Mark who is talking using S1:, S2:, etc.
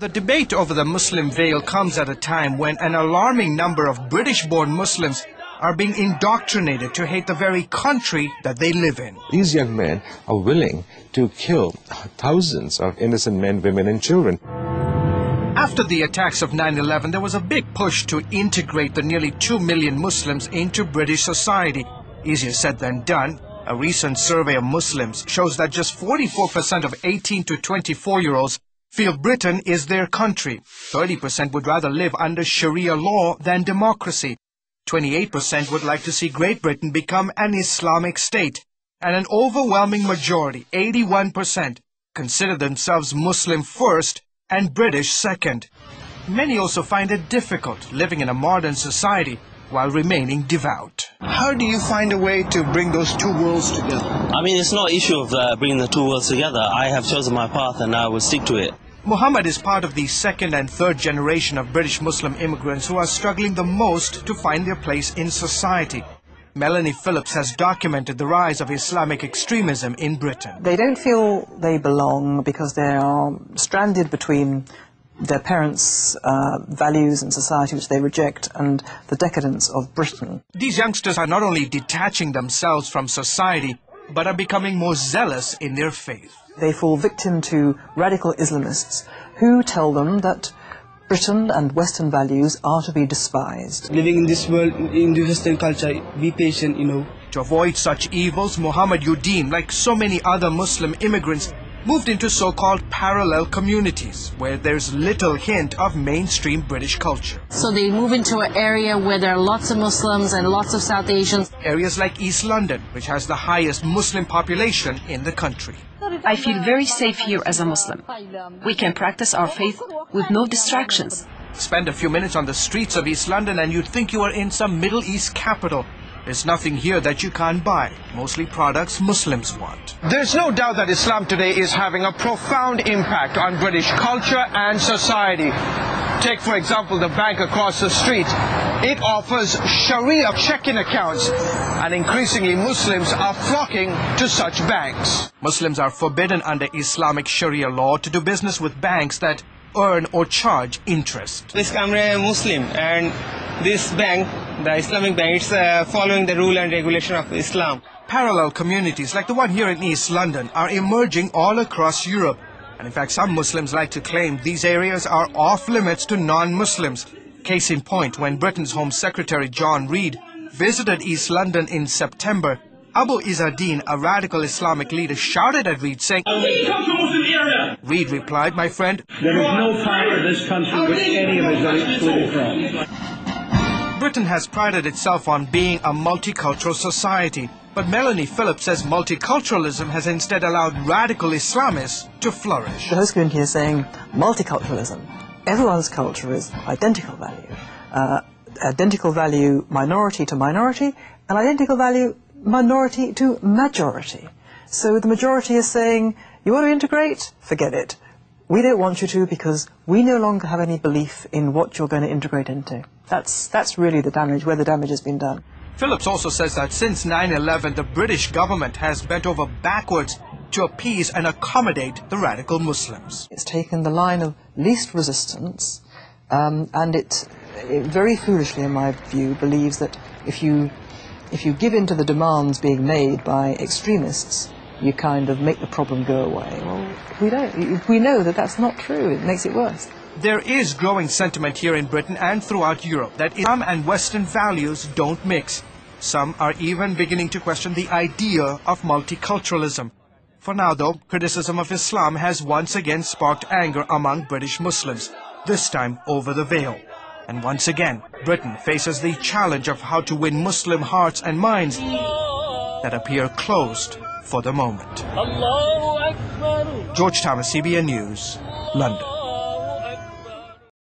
S1: The debate over the Muslim veil comes at a time when an alarming number of British-born Muslims are being indoctrinated to hate the very country that they live in.
S2: These young men are willing to kill thousands of innocent men, women and children.
S1: After the attacks of 9-11, there was a big push to integrate the nearly 2 million Muslims into British society. Easier said than done. A recent survey of Muslims shows that just 44% of 18 to 24-year-olds feel Britain is their country. 30% would rather live under Sharia law than democracy. 28% would like to see Great Britain become an Islamic state. And an overwhelming majority, 81%, consider themselves Muslim first and British second. Many also find it difficult living in a modern society while remaining devout. How do you find a way to bring those two worlds together?
S3: I mean, it's not an issue of uh, bringing the two worlds together. I have chosen my path and I will stick to it.
S1: Muhammad is part of the second and third generation of British Muslim immigrants who are struggling the most to find their place in society. Melanie Phillips has documented the rise of Islamic extremism in Britain.
S4: They don't feel they belong because they are stranded between their parents' uh, values and society, which they reject, and the decadence of Britain.
S1: These youngsters are not only detaching themselves from society, but are becoming more zealous in their faith.
S4: They fall victim to radical Islamists who tell them that Britain and Western values are to be despised.
S5: Living in this world, in the Western culture, be patient, you know.
S1: To avoid such evils, Muhammad Uddin, like so many other Muslim immigrants, moved into so-called parallel communities where there's little hint of mainstream British culture.
S6: So they move into an area where there are lots of Muslims and lots of South Asians.
S1: Areas like East London, which has the highest Muslim population in the country.
S7: I feel very safe here as a Muslim. We can practice our faith with no distractions.
S1: Spend a few minutes on the streets of East London and you'd think you were in some Middle East capital. There's nothing here that you can't buy, mostly products Muslims want. There's no doubt that Islam today is having a profound impact on British culture and society. Take, for example, the bank across the street. It offers Sharia checking accounts, and increasingly Muslims are flocking to such banks. Muslims are forbidden under Islamic Sharia law to do business with banks that earn or charge interest.
S5: This camera Muslim and this bank, the Islamic bank, it's uh, following the rule and regulation of Islam.
S1: Parallel communities like the one here in East London are emerging all across Europe. And in fact, some Muslims like to claim these areas are off limits to non-Muslims. Case in point, when Britain's Home Secretary John Reid visited East London in September, Abu Izzadeen, a radical Islamic leader, shouted at Reid saying, Reid replied, my friend,
S8: There is no part of this country which any of us are excluded from.
S1: Britain has prided itself on being a multicultural society. But Melanie Phillips says multiculturalism has instead allowed radical Islamists to flourish.
S4: The host community is saying multiculturalism. Everyone's culture is identical value. Uh, identical value minority to minority, and identical value minority to majority. So the majority is saying, you want to integrate? Forget it. We don't want you to because we no longer have any belief in what you're going to integrate into. That's, that's really the damage, where the damage has been done.
S1: Phillips also says that since 9-11, the British government has bent over backwards to appease and accommodate the radical Muslims.
S4: It's taken the line of least resistance, um, and it, it very foolishly, in my view, believes that if you, if you give in to the demands being made by extremists, you kind of make the problem go away. Well, we don't. We know that that's not true. It makes it worse.
S1: There is growing sentiment here in Britain and throughout Europe that Islam and Western values don't mix. Some are even beginning to question the idea of multiculturalism. For now, though, criticism of Islam has once again sparked anger among British Muslims, this time over the veil. And once again, Britain faces the challenge of how to win Muslim hearts and minds that appear closed for the moment. George Thomas, CBN News, London.